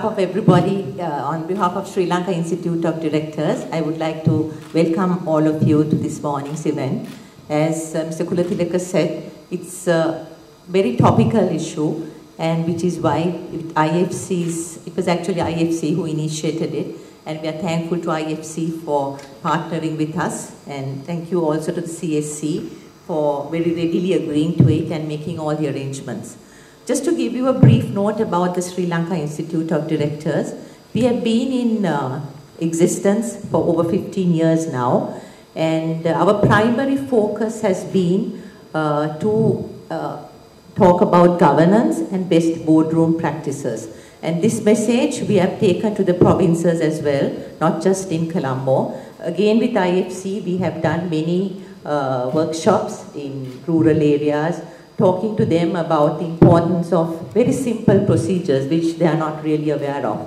behalf of everybody, uh, on behalf of Sri Lanka Institute of Directors, I would like to welcome all of you to this morning's event. As uh, Mr. Kulathilaka said, it's a very topical issue and which is why IFC's, it was actually IFC who initiated it and we are thankful to IFC for partnering with us and thank you also to the CSE for very readily agreeing to it and making all the arrangements. Just to give you a brief note about the Sri Lanka Institute of Directors, we have been in uh, existence for over 15 years now, and uh, our primary focus has been uh, to uh, talk about governance and best boardroom practices. And this message we have taken to the provinces as well, not just in Colombo. Again, with IFC, we have done many uh, workshops in rural areas, talking to them about the importance of very simple procedures which they are not really aware of.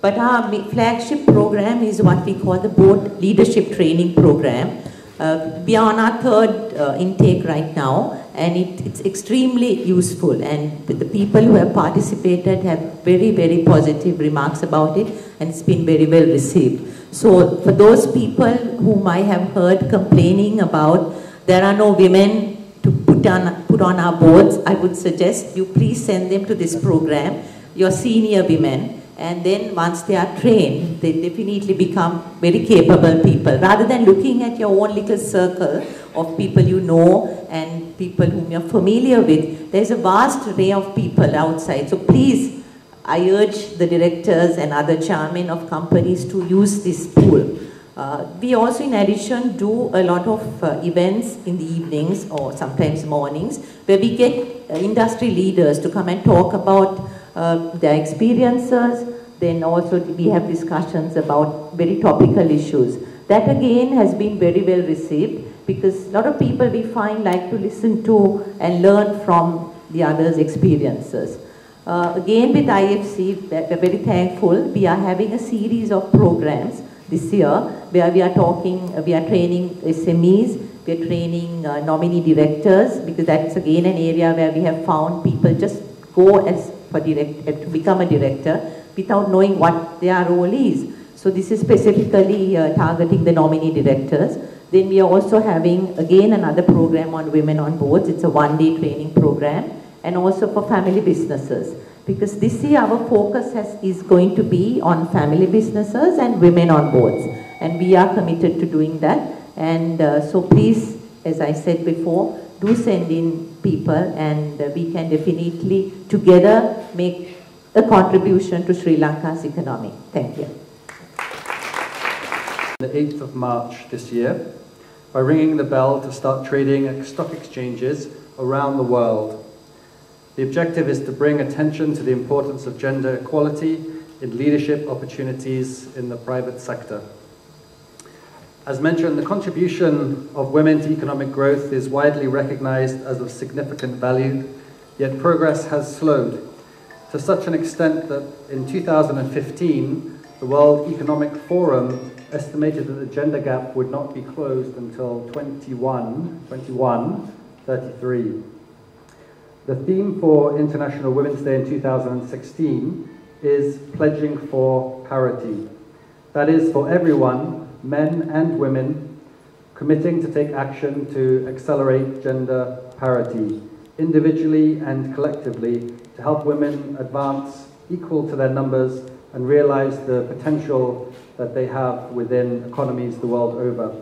But our flagship program is what we call the Board Leadership Training Program. Uh, we are on our third uh, intake right now and it, it's extremely useful and the people who have participated have very, very positive remarks about it and it's been very well received. So for those people whom I have heard complaining about there are no women to put on, put on our boards, I would suggest you please send them to this program, your senior women, and then once they are trained, they definitely become very capable people. Rather than looking at your own little circle of people you know and people whom you're familiar with, there's a vast array of people outside. So please, I urge the directors and other chairmen of companies to use this pool. Uh, we also, in addition, do a lot of uh, events in the evenings or sometimes mornings where we get uh, industry leaders to come and talk about uh, their experiences. Then also we have discussions about very topical issues. That again has been very well received because a lot of people we find like to listen to and learn from the others' experiences. Uh, again with IFC, we're very thankful. We are having a series of programs this year where we are talking, we are training SMEs, we are training uh, nominee directors because that's again an area where we have found people just go as for direct, uh, to become a director without knowing what their role is. So this is specifically uh, targeting the nominee directors. Then we are also having again another program on women on boards. It's a one-day training program and also for family businesses because this year our focus has, is going to be on family businesses and women on boards and we are committed to doing that and uh, so please as I said before do send in people and uh, we can definitely together make a contribution to Sri Lanka's economy. Thank you. The 8th of March this year by ringing the bell to start trading stock exchanges around the world the objective is to bring attention to the importance of gender equality in leadership opportunities in the private sector. As mentioned, the contribution of women to economic growth is widely recognized as of significant value, yet progress has slowed to such an extent that in 2015, the World Economic Forum estimated that the gender gap would not be closed until 21, 21 33. The theme for International Women's Day in 2016 is pledging for parity. That is for everyone, men and women, committing to take action to accelerate gender parity, individually and collectively, to help women advance equal to their numbers and realize the potential that they have within economies the world over.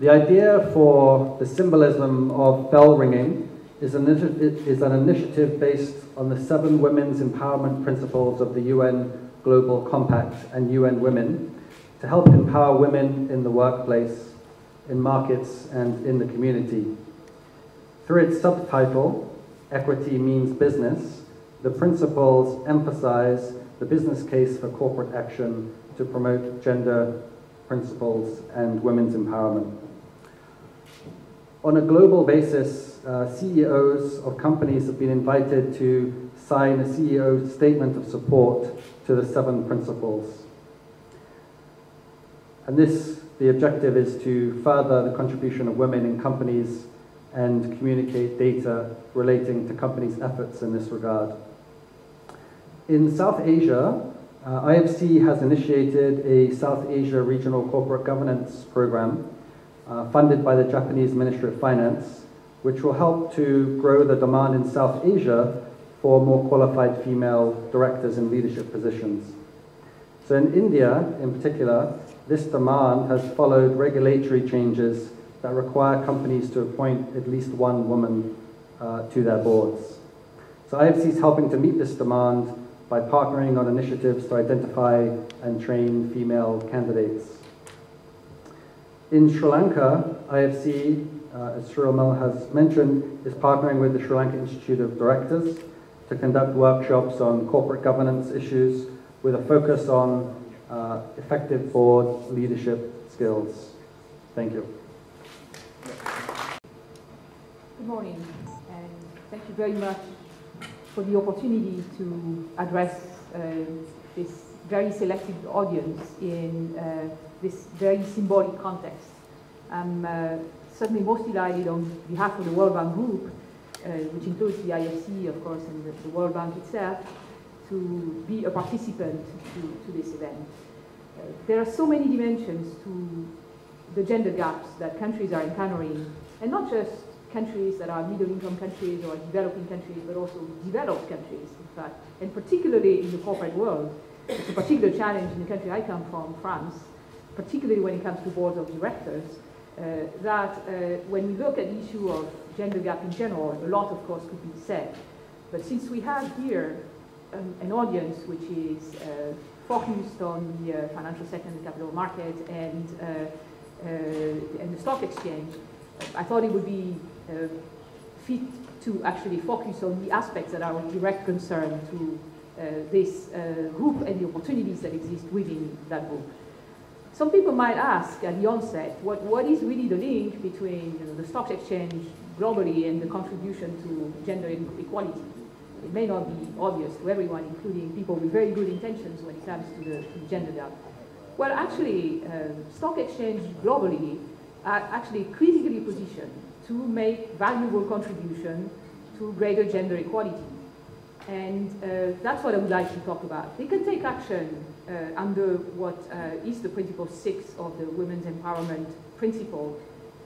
The idea for the symbolism of bell ringing is an, is an initiative based on the seven women's empowerment principles of the UN Global Compact and UN Women to help empower women in the workplace, in markets, and in the community. Through its subtitle, Equality Means Business, the principles emphasize the business case for corporate action to promote gender principles and women's empowerment. On a global basis, uh, CEOs of companies have been invited to sign a CEO statement of support to the seven principles. And this, the objective is to further the contribution of women in companies and communicate data relating to companies' efforts in this regard. In South Asia, uh, IFC has initiated a South Asia Regional Corporate Governance Program uh, funded by the Japanese Ministry of Finance, which will help to grow the demand in South Asia for more qualified female directors in leadership positions. So in India, in particular, this demand has followed regulatory changes that require companies to appoint at least one woman uh, to their boards. So IFC is helping to meet this demand by partnering on initiatives to identify and train female candidates. In Sri Lanka, IFC, uh, as Shrimal has mentioned, is partnering with the Sri Lanka Institute of Directors to conduct workshops on corporate governance issues with a focus on uh, effective board leadership skills. Thank you. Good morning, and thank you very much for the opportunity to address uh, this very selected audience in uh, this very symbolic context. I'm uh, certainly most delighted on behalf of the World Bank Group, uh, which includes the IFC, of course, and the, the, World Bank itself, to be a participant to, to this event. Uh, there are so many dimensions to the gender gaps that countries are encountering, and not just countries that are middle income countries or developing countries, but also developed countries, in fact, and particularly in the corporate world. It's a particular challenge in the country I come from, France, particularly when it comes to boards of directors, uh, that uh, when we look at the issue of gender gap in general, a lot, of course, could be said. But since we have here um, an audience which is uh, focused on the uh, financial sector and the capital market and, uh, uh, and the stock exchange, I thought it would be fit to actually focus on the aspects that are of direct concern to this group and the opportunities that exist within that group. Some people might ask at the onset, what, what is really the link between you know, the stock exchange globally and the contribution to gender equality? It may not be obvious to everyone, including people with very good intentions when it comes to the, gender gap. Well, actually, uh, stock exchange globally are actually critically positioned to make valuable contribution to greater gender equality. And uh, that's what I would like to talk about. They can take action under what uh, is the principle six of the women's empowerment principle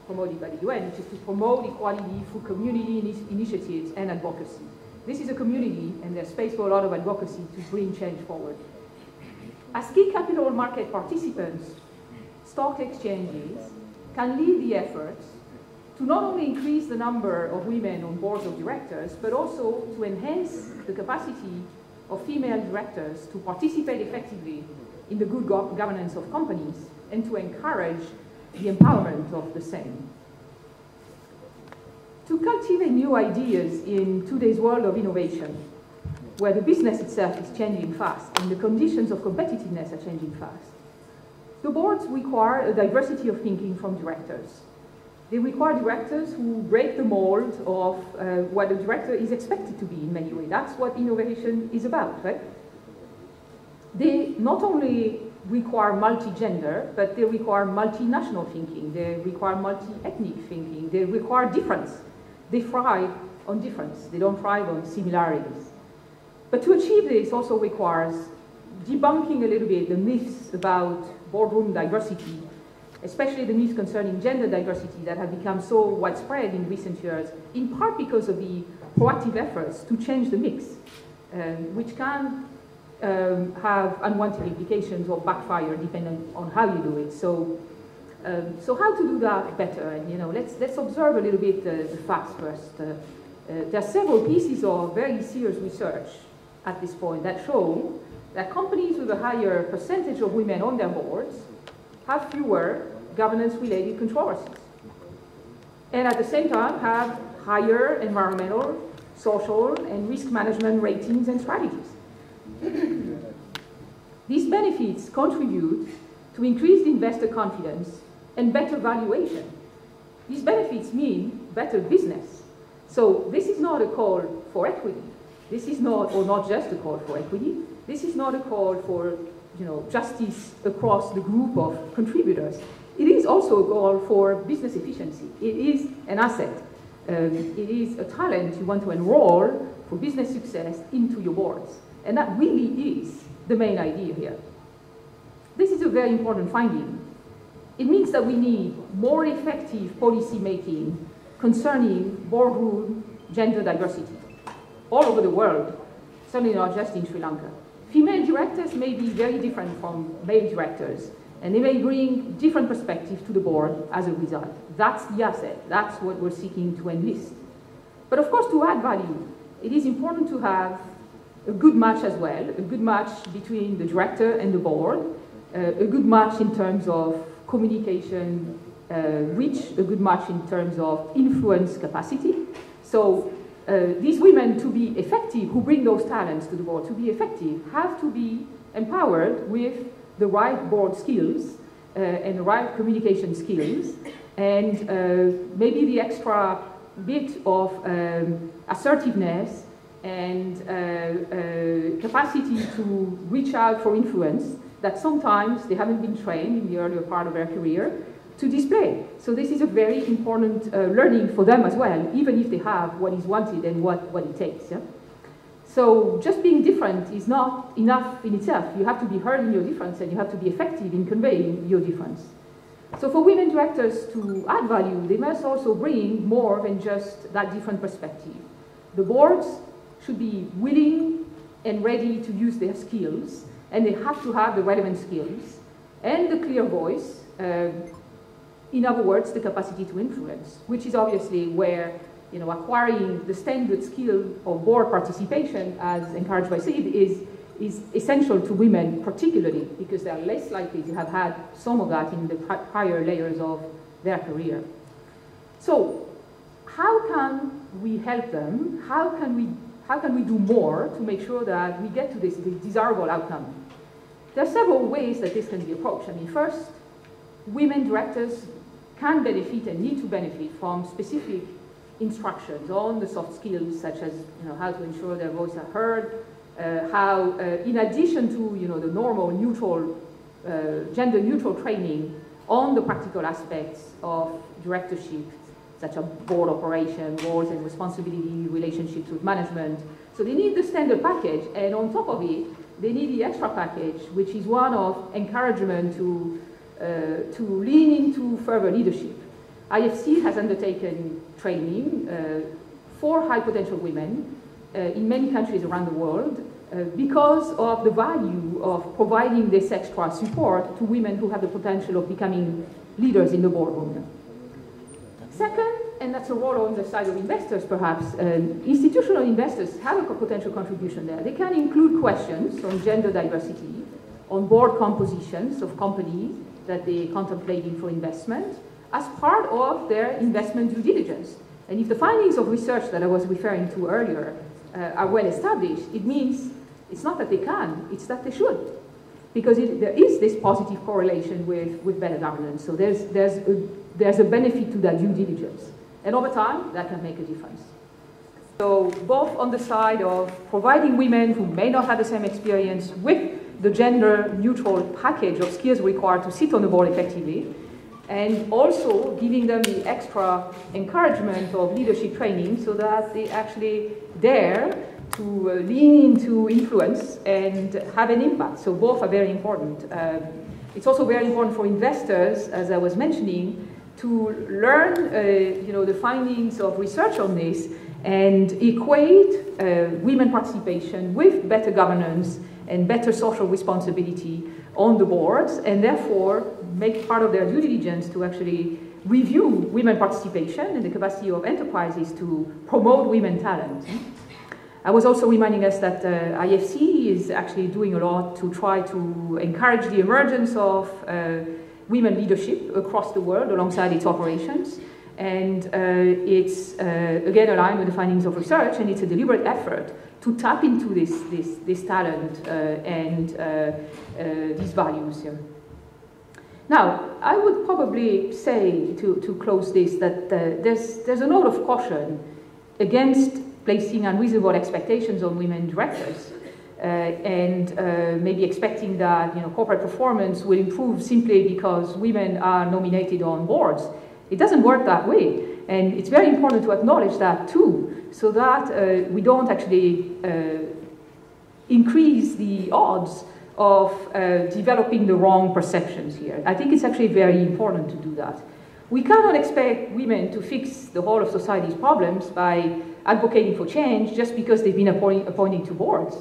promoted by the UN, which is to promote equality through community initi initiatives and advocacy. This is a community, and there's space for a lot of advocacy to bring change forward. As key capital market participants, stock exchanges can lead the efforts to not only increase the number of women on boards of directors, but also to enhance the capacity of female directors to participate effectively in the good go governance of companies and to encourage the empowerment of the same. To cultivate new ideas in today's world of innovation, where the business itself is changing fast and the conditions of competitiveness are changing fast, the boards require a diversity of thinking from directors they require directors who break the mold of uh, what a director is expected to be in many ways. That's what innovation is about, right? They not only require multi-gender, but they require multinational thinking. They require multi-ethnic thinking. They require difference. They thrive on difference. They don't thrive on similarities. But to achieve this also requires debunking a little bit the myths about boardroom diversity especially the myths concerning gender diversity that have become so widespread in recent years, in part because of the proactive efforts to change the mix, um, which can um, have unwanted implications or backfire depending on how you do it. So, um, so how to do that better? And you know, let's let's observe a little bit uh, the facts first. Uh, uh, there are several pieces of very serious research at this point that show that companies with a higher percentage of women on their boards have fewer governance-related controversies. And at the same time, have higher environmental, social, and risk management ratings and strategies. These benefits contribute to increased investor confidence and better valuation. These benefits mean better business. So this is not a call for equity. This is not, or not just a call for equity. This is not a call for you know, justice across the group of contributors. It is also a goal for business efficiency. It is an asset. Um, it is a talent you want to enroll for business success into your boards. And that really is the main idea here. This is a very important finding. It means that we need more effective policy making concerning boardroom gender diversity all over the world, certainly not just in Sri Lanka. Female directors may be very different from male directors, and they may bring different perspectives to the board as a result. That's the asset. That's what we're seeking to enlist. But of course, to add value, it is important to have a good match as well, a good match between the director and the board, uh, a good match in terms of communication uh, reach, a good match in terms of influence capacity. So uh, these women to be effective, who bring those talents to the board, to be effective, have to be empowered with the right board skills uh, and the right communication skills, and uh, maybe the extra bit of um, assertiveness and uh, uh, capacity to reach out for influence that sometimes they haven't been trained in the earlier part of their career to display. So this is a very important uh, learning for them as well, even if they have what is wanted and what, what it takes. Yeah? So just being different is not enough in itself. You have to be heard in your difference and you have to be effective in conveying your difference. So for women directors to add value, they must also bring more than just that different perspective. The boards should be willing and ready to use their skills, and they have to have the relevant skills and the clear voice uh, in other words, the capacity to influence, which is obviously where you know, acquiring the standard skill of board participation, as encouraged by Sid, is, is essential to women particularly because they are less likely to have had some of that in the prior layers of their career. So how can we help them? How can we, how can we do more to make sure that we get to this desirable outcome? There are several ways that this can be approached. I mean, first, women directors can benefit and need to benefit from specific instructions on the soft skills, such as you know, how to ensure their voice are heard, uh, how, uh, in addition to you know, the normal neutral, uh, gender neutral training on the practical aspects of directorship, such as board operation, roles and responsibility, relationships with management. So they need the standard package, and on top of it, they need the extra package, which is one of encouragement to to lean into further leadership. IFC has undertaken training uh, for high potential women uh, in many countries around the world because of the value of providing this extra support to women who have the potential of becoming leaders in the boardroom. Second, and that's a role on the side of investors perhaps, uh, institutional investors have a potential contribution there. They can include questions on gender diversity, on board compositions of companies, that they're contemplating for investment as part of their investment due diligence. And if the findings of research that I was referring to earlier uh, are well established, it means it's not that they can, it's that they should. Because it, there is this positive correlation with, with better governance. So there's, there's, a, there's a benefit to that due diligence. And over time, that can make a difference. So both on the side of providing women who may not have the same experience with the gender neutral package of skills required to sit on the board effectively, and also giving them the extra encouragement of leadership training so that they actually dare to uh, lean into influence and have an impact. So both are very important. Um, it's also very important for investors, as I was mentioning, to learn uh, you know, the findings of research on this and equate uh, women participation with better governance and better social responsibility on the boards, and therefore make part of their due diligence to actually review women participation and the capacity of enterprises to promote women talent. I was also reminding us that uh, IFC is actually doing a lot to try to encourage the emergence of uh, women leadership across the world alongside its operations. And uh, it's, uh, again, aligned with the findings of research, and it's a deliberate effort to tap into this, this, this talent uh, and uh, uh, these values. Yeah. Now, I would probably say to, to close this that there's, there's a note of caution against placing unreasonable expectations on women directors. Uh, and uh, maybe expecting that you know, corporate performance will improve simply because women are nominated on boards. It doesn't work that way. And it's very important to acknowledge that too so that uh, we don't actually uh, increase the odds of uh, developing the wrong perceptions here. I think it's actually very important to do that. We cannot expect women to fix the whole of society's problems by advocating for change just because they've been appoint, appointed to boards.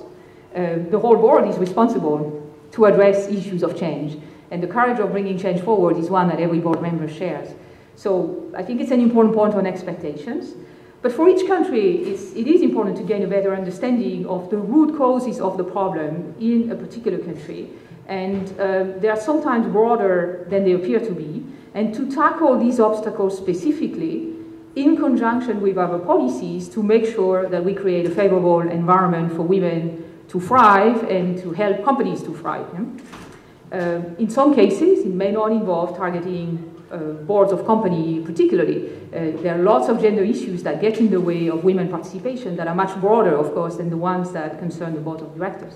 Uh, the whole board is responsible to address issues of change. And the courage of bringing change forward is one that every board member shares. So I think it's an important point on expectations. But for each country, it's, it is important to gain a better understanding of the root causes of the problem in a particular country. And uh, they are sometimes broader than they appear to be. And to tackle these obstacles specifically, in conjunction with our policies, to make sure that we create a favorable environment for women to thrive and to help companies to thrive. Yeah? Uh, in some cases, it may not involve targeting uh, boards of company particularly. Uh, there are lots of gender issues that get in the way of women participation that are much broader, of course, than the ones that concern the board of directors.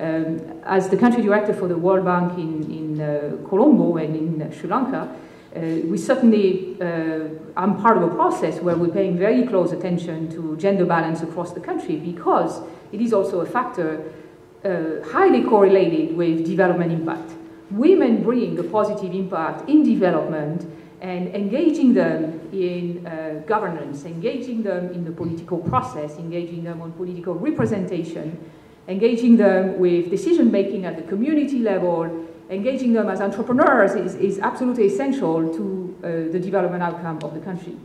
Um, as the country director for the World Bank in, in uh, Colombo and in Sri Lanka, uh, we certainly, uh, I'm part of a process where we're paying very close attention to gender balance across the country because it is also a factor uh, highly correlated with development impact women bring a positive impact in development and engaging them in uh, governance, engaging them in the political process, engaging them on political representation, engaging them with decision making at the community level, engaging them as entrepreneurs is, is absolutely essential to uh, the development outcome of the country.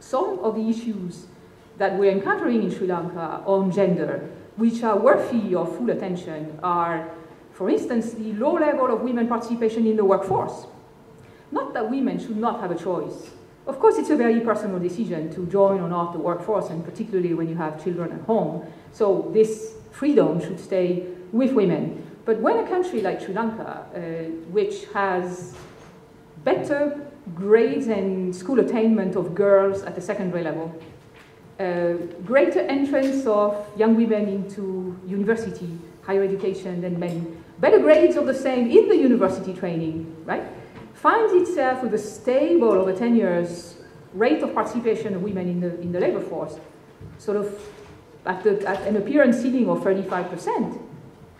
Some of the issues that we're encountering in Sri Lanka on gender, which are worthy of full attention, are for instance, the low level of women participation in the workforce. Not that women should not have a choice. Of course, it's a very personal decision to join or not the workforce, and particularly when you have children at home. So this freedom should stay with women. But when a country like Sri Lanka, uh, which has better grades and school attainment of girls at the secondary level, uh, greater entrance of young women into university, higher education than men, better grades of the same in the university training, right, finds itself with a stable over 10 years rate of participation of women in the, in the labor force, sort of at, the, at an appearance ceiling of 35%,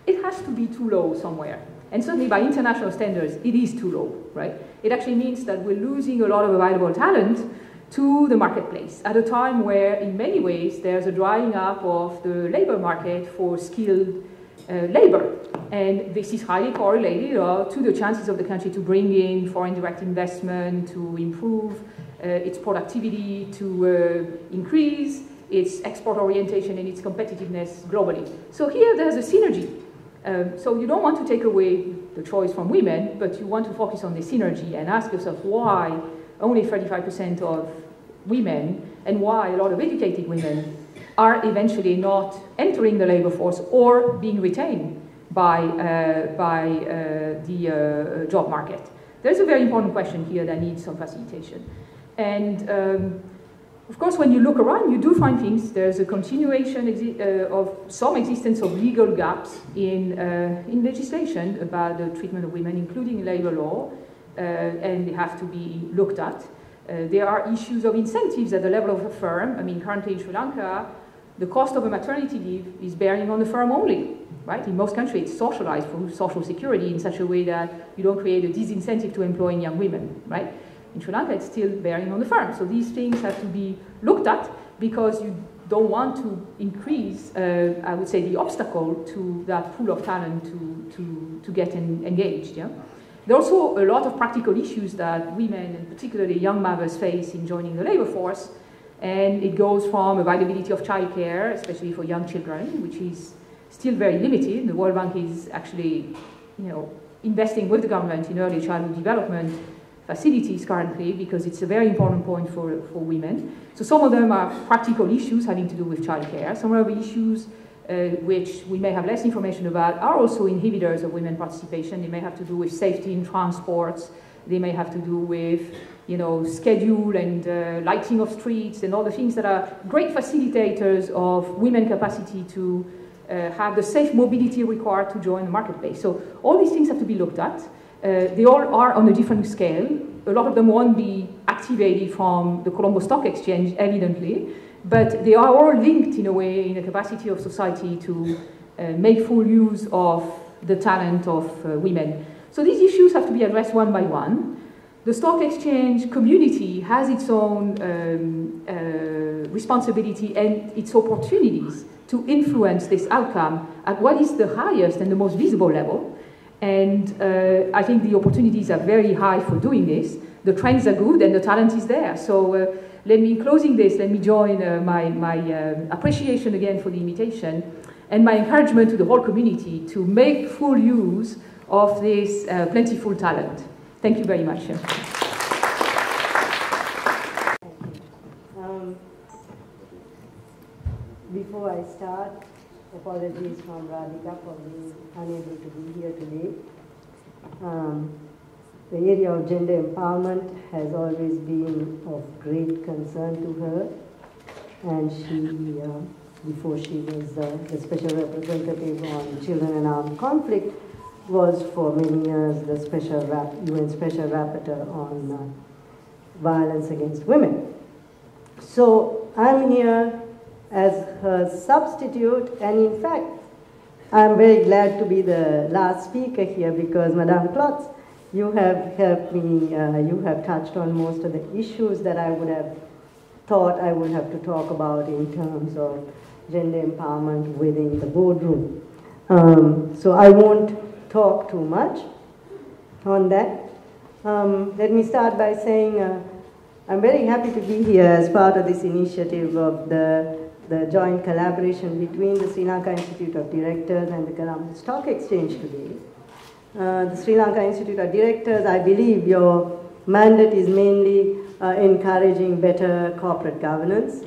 it has to be too low somewhere. And certainly by international standards, it is too low, right? It actually means that we're losing a lot of available talent to the marketplace at a time where, in many ways, there's a drying up of the labor market for skilled labor. And this is highly correlated uh, to the chances of the country to bring in foreign direct investment, to improve uh, its productivity, to uh, increase its export orientation and its competitiveness globally. So here there's a synergy. Um, so you don't want to take away the choice from women, but you want to focus on the synergy and ask yourself why only 35% of women and why a lot of educated women are eventually not entering the labor force or being retained by, uh, by uh, the uh, job market. There's a very important question here that needs some facilitation. And um, of course, when you look around, you do find things. There's a continuation uh, of some existence of legal gaps in, uh, in legislation about the treatment of women, including labor law, uh, and they have to be looked at. there are issues of incentives at the level of a firm. I mean, currently in Sri Lanka, the cost of a maternity leave is bearing on the firm only, right? In most countries, it's socialized for social security in such a way that you don't create a disincentive to employing young women, right? In Sri Lanka, it's still bearing on the firm. So these things have to be looked at because you don't want to increase, uh, I would say, the obstacle to that pool of talent to, to, to get engaged. Yeah? There are also a lot of practical issues that women, and particularly young mothers, face in joining the labor force and it goes from availability of childcare, especially for young children, which is still very limited. The World Bank is actually, you know, investing with the government in early childhood development facilities currently because it's a very important point for, for women. So some of them are practical issues having to do with childcare. Some of the issues uh, which we may have less information about are also inhibitors of women participation. They may have to do with safety in transports. They may have to do with you know, schedule and uh, lighting of streets and all the things that are great facilitators of women capacity to uh, have the safe mobility required to join the marketplace. So all these things have to be looked at. Uh, they all are on a different scale. A lot of them won't be activated from the Colombo Stock Exchange, evidently, but they are all linked in a way in the capacity of society to uh, make full use of the talent of uh, women. So these issues have to be addressed one by one. The stock exchange community has its own um, uh, responsibility and its opportunities to influence this outcome at what is the highest and the most visible level. And uh, I think the opportunities are very high for doing this. The trends are good and the talent is there. So uh, let me, in closing this, let me join uh, my, my um, appreciation again for the invitation and my encouragement to the whole community to make full use of this uh, plentiful talent. Thank you very much. Um, before I start, apologies from Radhika for being unable to be here today. Um, the area of gender empowerment has always been of great concern to her, and she, uh, before she was uh, the special representative on children and armed conflict, was for many years the special rap, UN special rapporteur on uh, violence against women. So I'm here as her substitute, and in fact, I'm very glad to be the last speaker here because Madame Clottes, you have helped me, uh, you have touched on most of the issues that I would have thought I would have to talk about in terms of gender empowerment within the boardroom. Um, so I won't talk too much on that. Um, let me start by saying uh, I'm very happy to be here as part of this initiative of the, the joint collaboration between the Sri Lanka Institute of Directors and the Colombo Stock Exchange today. Uh, the Sri Lanka Institute of Directors, I believe your mandate is mainly uh, encouraging better corporate governance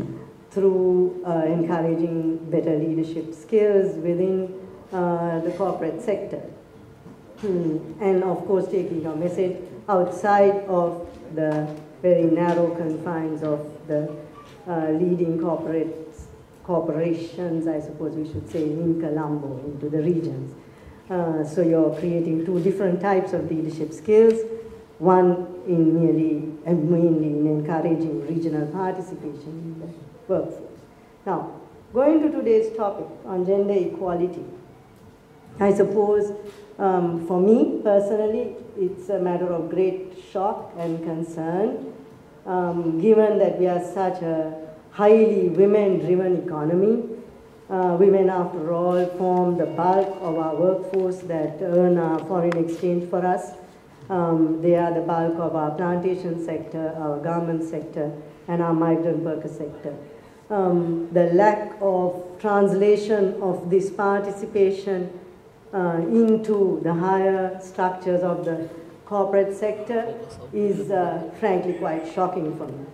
through uh, encouraging better leadership skills within uh, the corporate sector. Hmm. And of course, taking your message outside of the very narrow confines of the uh, leading corporate corporations, I suppose we should say, in Colombo, into the regions. Uh, so you're creating two different types of leadership skills, one in merely and mainly in encouraging regional participation in the workforce. Now, going to today's topic on gender equality, I suppose um, for me personally, it's a matter of great shock and concern, um, given that we are such a highly women-driven economy. Uh, women, after all, form the bulk of our workforce that earn our foreign exchange for us. Um, they are the bulk of our plantation sector, our garment sector, and our migrant worker sector. Um, the lack of translation of this participation uh, into the higher structures of the corporate sector is uh, frankly quite shocking for me.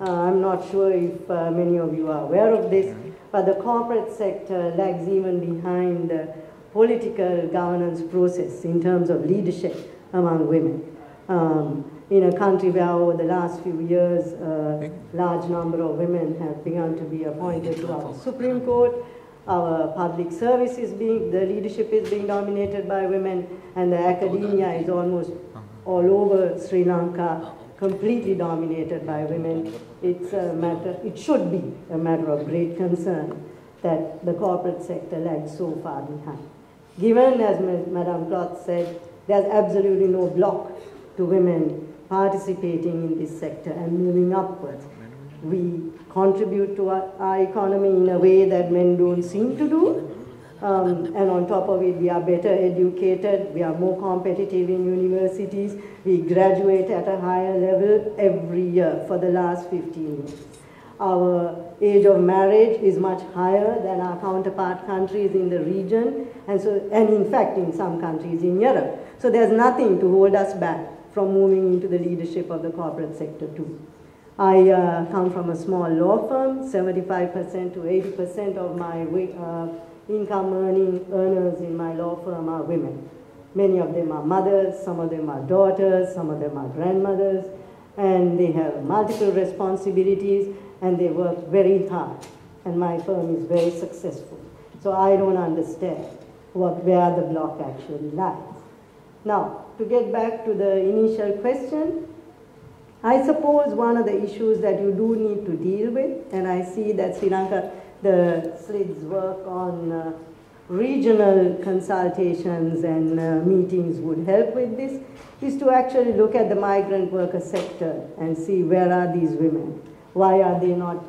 Uh, I'm not sure if uh, many of you are aware of this, but the corporate sector lags even behind the political governance process in terms of leadership among women. Um, in a country where over the last few years, a large number of women have begun to be appointed to our Supreme Court, our public service is being, the leadership is being dominated by women, and the academia is almost all over Sri Lanka, completely dominated by women. It's a matter, it should be a matter of great concern that the corporate sector lags so far behind. Given, as Madame Clottes said, there's absolutely no block to women participating in this sector and moving upwards. We contribute to our, our, economy in a way that men don't seem to do. Um, and on top of it, we are better educated, we are more competitive in universities, we graduate at a higher level every year for the last 15 years. Our age of marriage is much higher than our counterpart countries in the region, and, so, and in fact in some countries in Europe. So there's nothing to hold us back from moving into the leadership of the corporate sector too. I uh, come from a small law firm, 75% to 80% of my uh, income earning earners in my law firm are women. Many of them are mothers, some of them are daughters, some of them are grandmothers, and they have multiple responsibilities and they work very hard. And my firm is very successful. So I don't understand what, where the block actually lies. Now, to get back to the initial question, I suppose one of the issues that you do need to deal with, and I see that Sri Lanka, the SLID's work on uh, regional consultations and uh, meetings would help with this, is to actually look at the migrant worker sector and see where are these women? Why are they not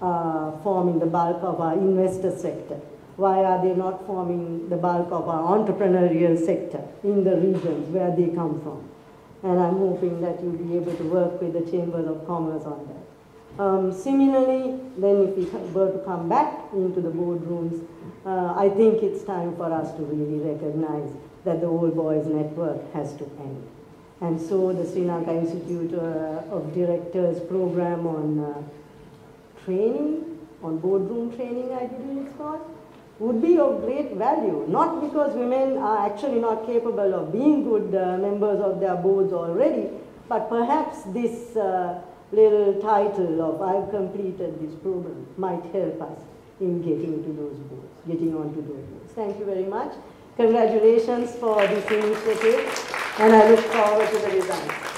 uh, forming the bulk of our investor sector? Why are they not forming the bulk of our entrepreneurial sector in the regions where they come from? And I'm hoping that you'll be able to work with the Chambers of Commerce on that. Um, similarly, then if we were to come back into the boardrooms, uh, I think it's time for us to really recognize that the old boys network has to end. And so the Sri Lanka Institute uh, of Directors program on uh, training, on boardroom training, I believe it's called, would be of great value, not because women are actually not capable of being good uh, members of their boards already, but perhaps this uh, little title of I've completed this program might help us in getting to those boards, getting onto those boards. Thank you very much. Congratulations for this initiative, and I look forward to the results.